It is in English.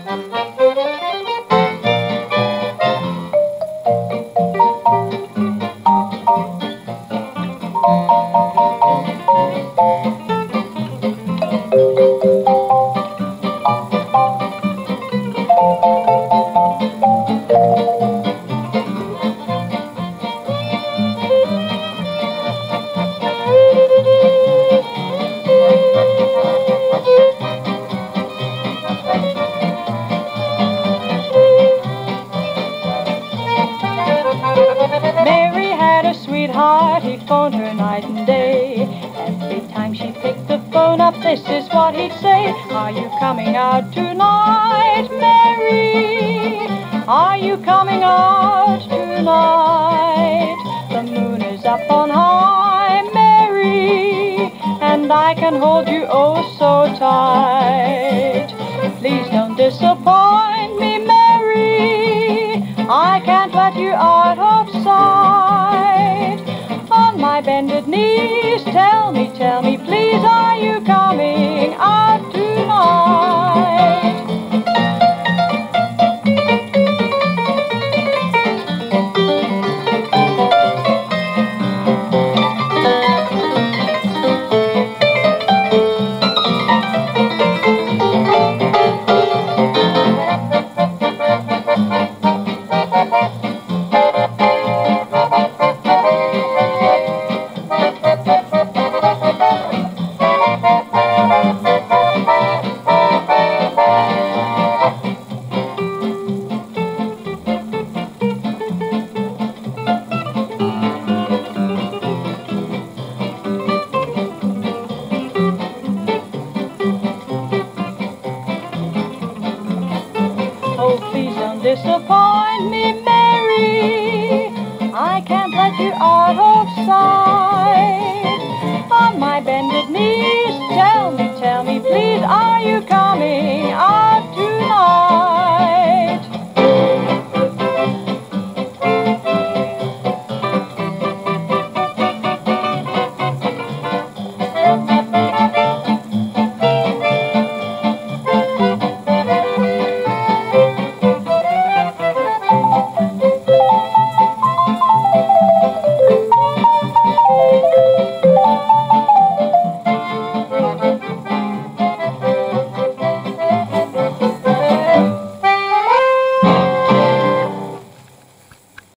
Mary sweetheart, he phoned her night and day. Every time she picked the phone up, this is what he'd say. Are you coming out tonight, Mary? Are you coming out tonight? The moon is up on high, Mary, and I can hold you oh so tight. Please don't disappoint me, Mary. I can't let you out of sight. Bended knees, tell me, tell me, please, are you coming? Out disappoint me, Mary. I can't let you out of.